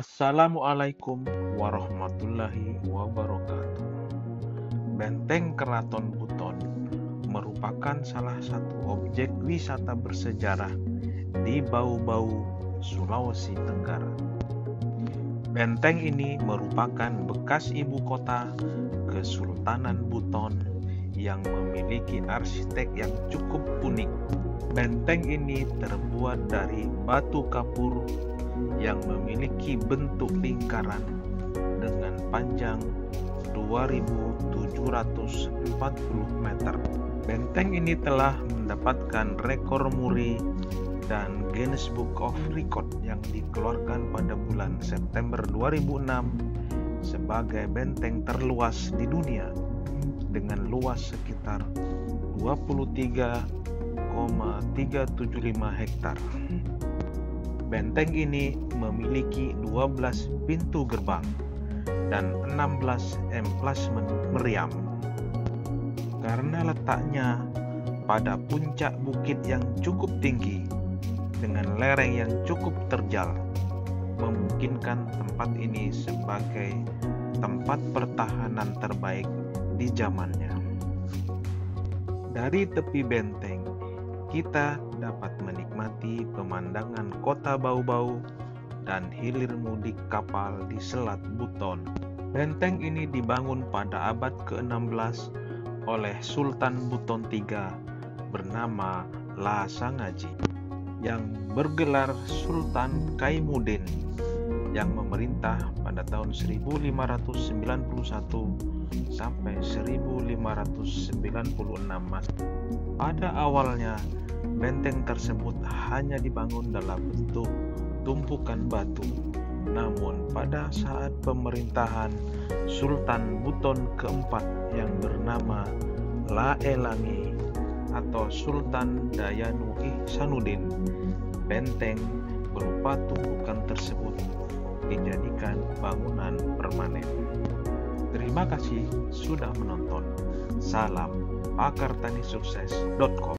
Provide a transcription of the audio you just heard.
Assalamualaikum warahmatullahi wabarakatuh. Benteng Keraton Buton merupakan salah satu objek wisata bersejarah di Bau-Bau, Sulawesi Tenggara. Benteng ini merupakan bekas ibu kota Kesultanan Buton yang memiliki arsitek yang cukup unik. Benteng ini terbuat dari batu kapur yang memiliki bentuk lingkaran dengan panjang 2740 meter. Benteng ini telah mendapatkan rekor muri dan Guinness Book of Record yang dikeluarkan pada bulan September 2006 sebagai benteng terluas di dunia dengan luas sekitar 23,375 hektar. Benteng ini memiliki 12 pintu gerbang dan 16 emplasmen meriam. Karena letaknya pada puncak bukit yang cukup tinggi dengan lereng yang cukup terjal, memungkinkan tempat ini sebagai tempat pertahanan terbaik di zamannya. Dari tepi benteng, kita dapat menikmati pemandangan kota Bau-Bau dan hilir mudik kapal di Selat Buton. Benteng ini dibangun pada abad ke-16 oleh Sultan Buton III bernama La Sangaji yang bergelar Sultan Kaimuddin yang memerintah pada tahun 1591 sampai 1596 Mas. Pada awalnya benteng tersebut hanya dibangun dalam bentuk tumpukan batu. Namun pada saat pemerintahan Sultan Buton keempat yang bernama Laelangi atau Sultan Dayanu Ihsanuddin, benteng berupa tumpukan tersebut dijadikan bangunan permanen. Terima kasih sudah menonton. Salam pakartanisukses.com